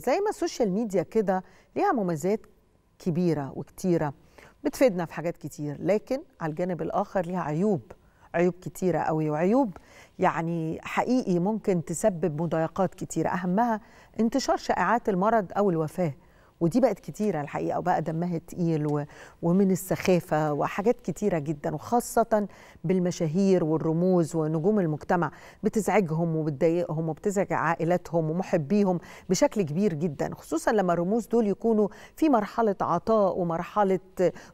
زي ما السوشيال ميديا كده ليها مميزات كبيرة وكتيرة بتفيدنا في حاجات كتير لكن على الجانب الآخر ليها عيوب عيوب كتيرة قوي وعيوب يعني حقيقي ممكن تسبب مضايقات كتيرة. أهمها انتشار شائعات المرض أو الوفاة. ودي بقت كتيرة الحقيقة وبقى دمها تقيل. ومن السخافة وحاجات كتيرة جدا وخاصة بالمشاهير والرموز ونجوم المجتمع بتزعجهم وبتضايقهم وبتزعج عائلاتهم ومحبيهم بشكل كبير جدا خصوصا لما الرموز دول يكونوا في مرحلة عطاء ومرحلة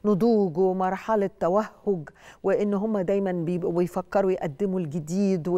نضوج ومرحلة توهج وإن هم دايما بيبقوا بيفكروا يقدموا الجديد.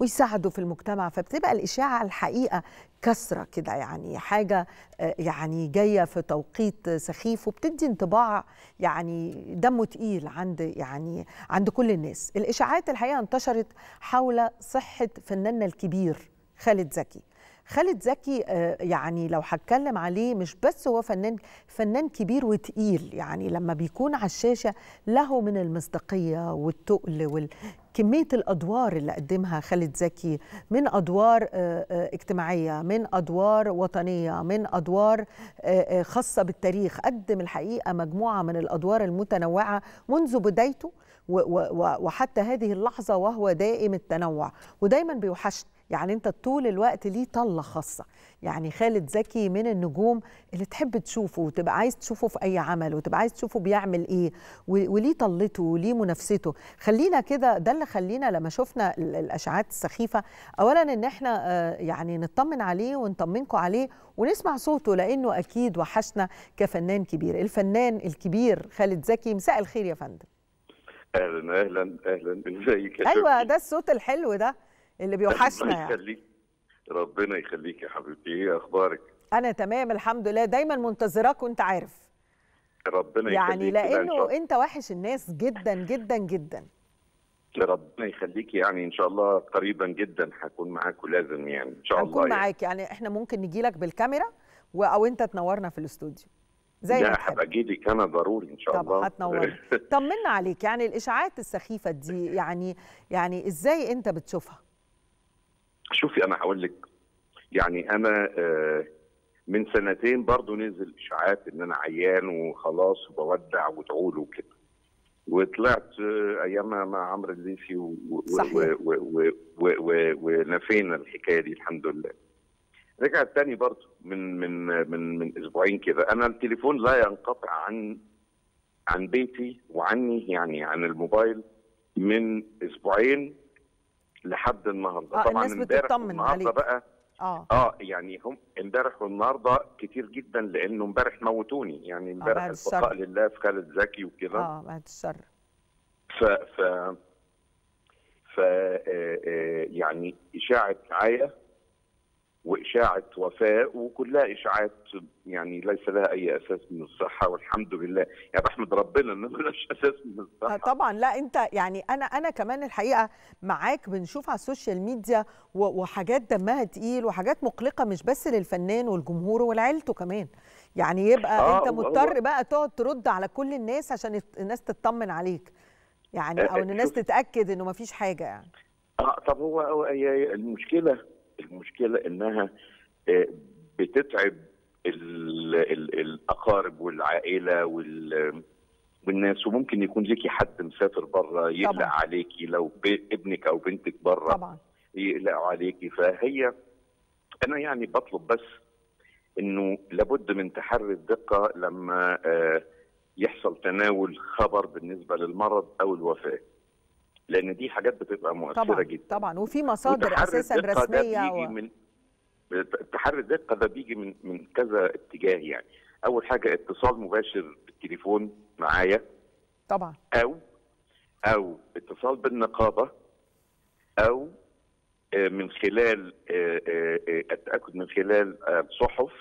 ويساعدوا في المجتمع فبتبقى الإشاعة الحقيقة كسرة كده يعني حاجة يعني جاية في توقيت سخيف وبتدي انطباع يعني دمه تقيل عند يعني عند كل الناس. الإشاعات الحقيقة انتشرت حول صحة فناننا الكبير خالد زكي. خالد زكي يعني لو هتكلم عليه مش بس هو فنان فنان كبير وتقيل يعني لما بيكون على الشاشة له من المصداقية والتقل وكميه الأدوار اللي قدمها خالد زكي من أدوار اجتماعية من أدوار وطنية من أدوار خاصة بالتاريخ قدم الحقيقة مجموعة من الأدوار المتنوعة منذ بدايته وحتى هذه اللحظة وهو دائم التنوع. ودايما بيوحشنا يعني انت طول الوقت ليه طلة خاصة؟ يعني خالد زكي من النجوم اللي تحب تشوفه وتبقى عايز تشوفه في أي عمل وتبقى عايز تشوفه بيعمل إيه وليه طلته وليه منافسته. خلينا كده ده اللي خلينا لما شفنا الاشاعات السخيفة اولا إن إحنا يعني نطمن عليه ونطمنكم عليه ونسمع صوته لأنه أكيد وحشنا كفنان كبير. الفنان الكبير خالد زكي مساء الخير يا فندم. أهلا أهلا أهلا. إزيك أيوه ده الصوت الحلو ده. اللي بيوحشنا يعني. يخليك. ربنا يخليك يا حبيبتي. إيه أخبارك؟ أنا تمام الحمد لله. دايما منتظراك وانت عارف. ربنا يعني يخليك لأنه أنت وحش الناس جدا جدا جدا. ربنا يخليك يعني إن شاء الله قريبا جدا هكون معاك ولازم يعني. إن شاء الله هنكون معاك. يعني إحنا ممكن نجي لك بالكاميرا أو أنت تنورنا في الاستوديو. زي لا هبقى أجي لك أنا ضروري إن شاء الله. طبعا هتنورنا طمنا عليك. يعني الإشاعات السخيفة دي يعني يعني إزاي أنت بتشوفها؟ شوفي أنا هقول لك يعني أنا من سنتين برضو نزل إشاعات إن أنا عيان وخلاص وبودع وتعول وكده. وطلعت ايامها مع عمرو الليثي ونفينا الحكاية دي الحمد لله. رجعت تاني برضو من من من من أسبوعين كده. أنا التليفون لا ينقطع عن عن بيتي وعني يعني عن الموبايل من أسبوعين لحد النهارده. آه طبعا الناس بتطمن عليك. بقى آه. آه يعني هم امبارح والنهارده كتير جدا لأنه امبارح موتوني. يعني امبارح بعد البقاء الشر. لله في خالد زكي وكده. آه بعد الشر ف ف ف آه، آه، يعني إشاعة دعاية وإشاعة وفاه وكلها إشاعات يعني ليس لها أي أساس من الصحة والحمد لله. يعني بحمد ربنا ان ملهاش أساس من آه الصحه طبعا. لا أنت يعني أنا أنا كمان الحقيقة معاك بنشوف على ال social media وحاجات دمها تقيل وحاجات مقلقة مش بس للفنان والجمهور ولعيلته كمان. يعني يبقى آه، هو- مضطر بقى تقعد ترد على كل الناس عشان الناس تطمن عليك. يعني آه، أو إن الناس شوفي. تتأكد إنه مفيش حاجة يعني. آه طب هو هي المشكلة إنها آه، بتتعب ال ال الأقارب والعائلة وال والناس وممكن يكون ليكي حد مسافر بره يقلق. عليكي لو ابنك أو بنتك بره طبعا. يقلقوا عليكي. فهي أنا يعني بطلب بس إنه لابد من تحري الدقة لما آه، يحصل تناول خبر بالنسبة للمرض أو الوفاة. لأن دي حاجات بتبقى مؤثرة طبعا جدا. طبعا. وفي مصادر أساسا رسمية و... من تحري الدقة ده بيجي من من كذا اتجاه يعني. أول حاجة اتصال مباشر بالتليفون معايا. طبعا. أو أو اتصال بالنقابة. أو آه، من خلال آه، آه، آه، التاكد من خلال آه، صحف.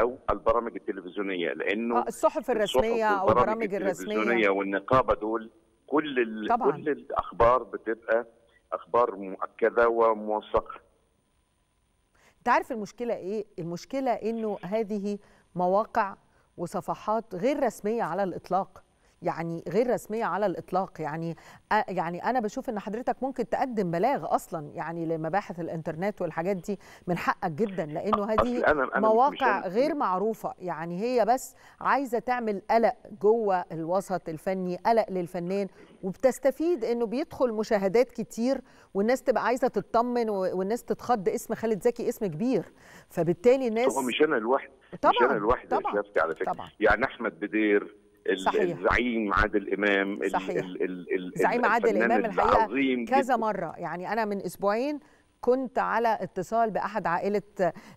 أو البرامج التلفزيونية لأنه الصحف الرسمية الصحف أو البرامج الرسمية. والنقابة دول كل ال... طبعاً. كل الأخبار بتبقى أخبار مؤكدة وموثقة. انت عارف المشكلة إيه؟ المشكلة إنه هذه مواقع وصفحات غير رسمية على الإطلاق. يعني غير رسمية على الإطلاق. يعني يعني أنا بشوف إن حضرتك ممكن تقدم بلاغ أصلا يعني لمباحث الإنترنت والحاجات دي من حقك جدا لأنه هذه أنا- أنا مواقع غير معروفة. يعني هي بس عايزة تعمل قلق جوه الوسط الفني قلق للفنان وبتستفيد إنه بيدخل مشاهدات كتير والناس تبقى عايزة تطمن والناس تتخض اسم خالد زكي اسم كبير. فبالتالي الناس هو مش أنا لوحدي مش أنا لوحدي طبعاً، على فكرة. طبعاً. يعني أحمد بدير صحيح. الزعيم عادل إمام ال- صحيح. ال- ال- ال- زعيم عادل إمام الحقيقة كذا. مرة يعني أنا من أسبوعين كنت على اتصال بأحد عائلة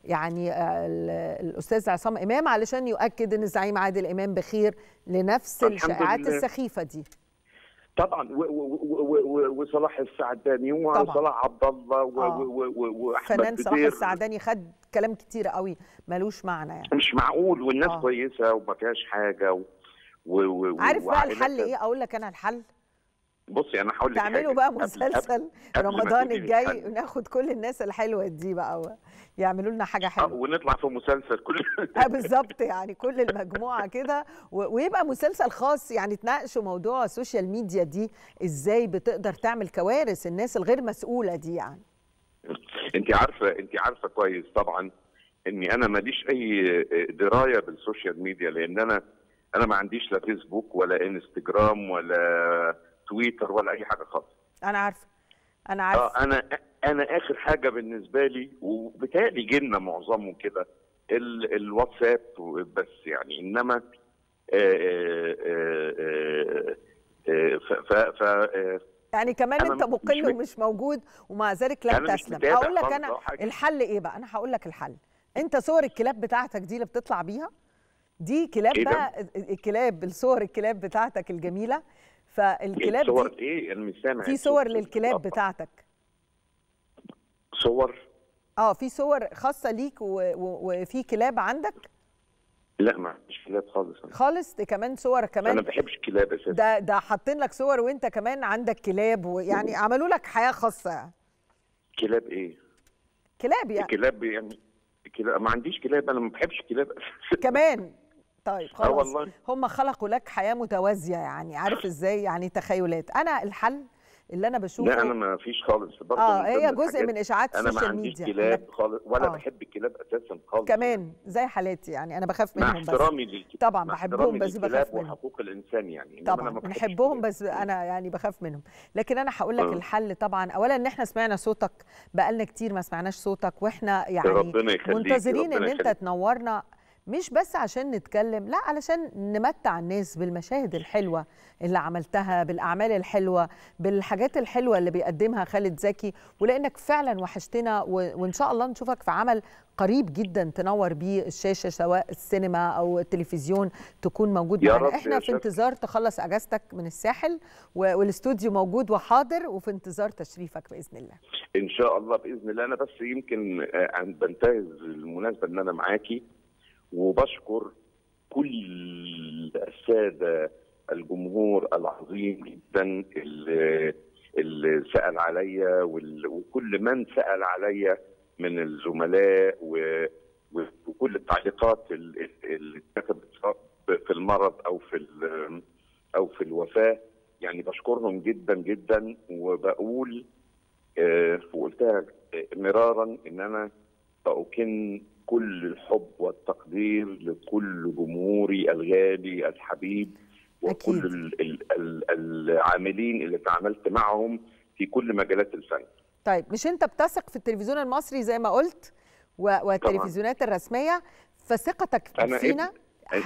يعني آه، ال- الأستاذ عصام إمام علشان يؤكد إن الزعيم عادل إمام بخير لنفس الشائعات. السخيفة دي طبعا وصلاح السعداني. وصلاح عبد الله آه. وأحمد فنان صلاح السعداني خد كلام كتير قوي ملوش معنى يعني مش معقول والناس آه. كويسة وما فيهاش حاجة و... و... و... عارف بقى الحل إيه؟ أقول لك أنا الحل. بصي أنا هقول لك تعملوا. بقى مسلسل رمضان الجاي. وناخد كل الناس الحلوة دي بقى و- يعملوا لنا حاجة آه، حلوة. ونطلع في مسلسل. كل آه بالظبط يعني كل المجموعة كده. و- ويبقى مسلسل خاص. يعني تناقشوا موضوع ال social media دي. إزاي بتقدر تعمل كوارث الناس الغير مسؤولة دي يعني؟ انت عارفة انت عارفة كويس طبعا إني أنا ماليش أي دراية بال social media لأن أنا أنا ما عنديش لا فيسبوك ولا انستجرام ولا تويتر ولا أي حاجة خالص. أنا عارفة. أنا آه عارفة. أنا أنا آخر حاجة بالنسبة لي وبالتالي جيلنا معظمه كده ال- الواتساب بس يعني. إنما آه، آه، آه، آه، ف- ف- آه، يعني كمان أنت مقل ومش موجود ومع ذلك لم تسلم هقول لك أنا. الحل إيه بقى؟ أنا هقول لك الحل. أنت صور الكلاب بتاعتك دي اللي بتطلع بيها؟ دي كلاب إيه؟ بقى الكلاب الصور الكلاب بتاعتك الجميلة. فالكلاب صور دي إيه؟ أنا مش سامع. في الصوت. صور للكلاب بتاعتك. صور؟ آه في صور خاصة ليك وفي كلاب عندك؟ لا ما عنديش كلاب خالص. أنا. خالص؟ دي كمان صور أنا كمان ما بحبش الكلاب أساسا. ده ده حاطين لك صور وأنت كمان عندك كلاب ويعني عملوا لك حياة خاصة. كلاب إيه؟ كلاب يعني. كلاب يعني كلاب ما عنديش كلاب أنا ما بحبش الكلاب أساسا. كمان. طيب آه خلاص. والله. هم خلقوا لك حياة متوازية يعني عارف إزاي؟ يعني تخيلات. أنا الحل اللي أنا بشوفه لا أنا ما فيش خالص. برضه آه هي جزء من اشاعات أنا ما السوشيال عنديش ميديا. كلاب خالص ولا آه. بحب الكلاب أساسا خالص. كمان زي حالاتي يعني أنا بخاف مع منهم بس. احترامي للكلاب طبعا مع بحبهم بس بخاف منهم. وحقوق الإنسان يعني أنا طبعا بنحبهم الكلاب. بس أنا يعني بخاف منهم. لكن أنا هقول لك آه. الحل طبعا. اولا إن إحنا سمعنا صوتك بقالنا كتير ما سمعناش صوتك وإحنا يعني ربنا منتظرين إن أنت. تنورنا مش بس عشان نتكلم لا علشان نمتع الناس بالمشاهد الحلوة اللي عملتها بالأعمال الحلوة بالحاجات الحلوة اللي بيقدمها خالد زكي ولأنك فعلا وحشتنا. وإن شاء الله نشوفك في عمل قريب جدا تنور بيه الشاشة سواء السينما أو التلفزيون تكون موجود يا معنا رب إحنا يا في. انتظار تخلص أجازتك من الساحل. والاستوديو موجود وحاضر وفي انتظار تشريفك بإذن الله إن شاء الله بإذن الله أنا بس يمكن آه، بنتهز المناسبة إن أنا معاكي وبشكر كل الساده الجمهور العظيم جدا اللي, اللي سأل عليا وكل من سأل عليا من الزملاء و- وكل التعليقات ال- ال- اللي اتكتبت في المرض أو في أو في الوفاة. يعني بشكرهم جدا جدا. وبقول آه، وقلتها آه، مرارا إن أنا بأكن كل الحب والتقدير لكل جمهوري الغالي الحبيب وكل أكيد. ال- ال- ال- العاملين اللي تعاملت معهم في كل مجالات الفن طيب مش انت بتثق في التلفزيون المصري زي ما قلت. والتلفزيونات الرسمية فثقتك فينا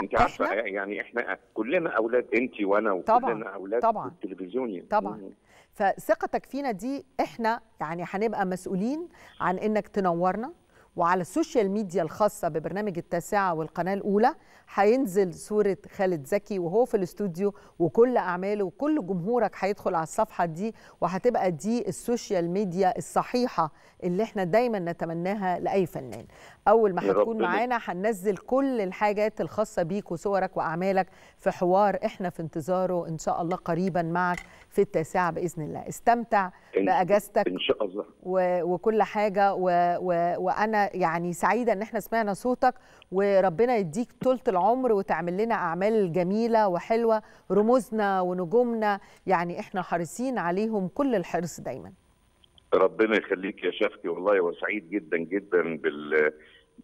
أنت عارفة؟ يعني إحنا كلنا أولاد انت وأنا طبعاً، وكلنا أولاد طبعاً. التلفزيون يعني. طبعاً. فثقتك فينا دي إحنا يعني هنبقى مسؤولين عن إنك تنورنا وعلى ال social media الخاصة ببرنامج التاسعة والقناة الأولى هينزل صورة خالد زكي وهو في الاستوديو وكل أعماله وكل جمهورك هيدخل على الصفحة دي وهتبقى دي ال social media الصحيحة اللي إحنا دايما نتمناها لأي فنان. أول ما هتكون. معانا هننزل كل الحاجات الخاصة بيك وصورك وأعمالك في حوار إحنا في انتظاره إن شاء الله قريبا معك في التاسعة بإذن الله. استمتع إن- بأجازتك إن شاء الله. و- وكل حاجة و و وأنا يعني سعيدة إن إحنا سمعنا صوتك وربنا يديك طولة العمر وتعمل لنا أعمال جميلة وحلوة رموزنا ونجومنا. يعني إحنا حريصين عليهم كل الحرص دايما. ربنا يخليك يا شفتي والله وسعيد جدا جدا بال-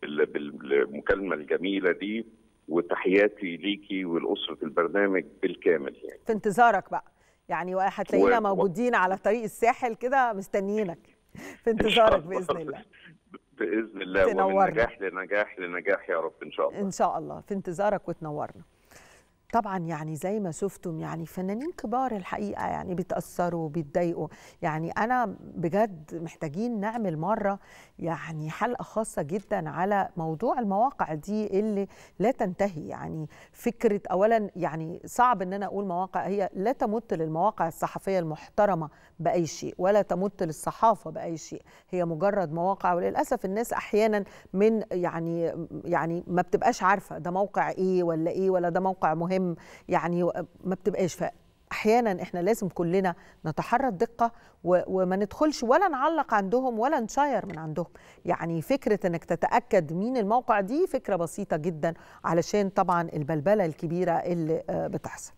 بالمكالمة الجميلة دي وتحياتي ليكي ولاسره البرنامج بالكامل يعني. في انتظارك بقى. يعني هتلاقينا و- موجودين على طريق الساحل كده مستنيينك. في انتظارك. بإذن الله. بإذن الله. ومن تنورنا. نجاح لنجاح لنجاح يا رب إن شاء الله. إن شاء الله. في انتظارك وتنورنا. طبعا يعني زي ما شفتم يعني فنانين كبار الحقيقة يعني بيتأثروا وبيتضايقوا. يعني أنا بجد محتاجين نعمل مرة يعني حلقة خاصة جدا على موضوع المواقع دي اللي لا تنتهي. يعني فكرة اولا يعني صعب إن أنا أقول مواقع هي لا تمت للمواقع الصحفية المحترمة بأي شيء ولا تمت للصحافة بأي شيء. هي مجرد مواقع وللأسف الناس أحيانا من يعني يعني ما بتبقاش عارفة ده موقع إيه ولا إيه ولا ده موقع مهم يعني ما بتبقاش. ف أحيانا إحنا لازم كلنا نتحرى الدقة وما ندخلش ولا نعلق عندهم ولا نشير من عندهم. يعني فكرة إنك تتأكد مين الموقع دي فكرة بسيطة جدا علشان طبعا البلبلة الكبيرة اللي آه، بتحصل.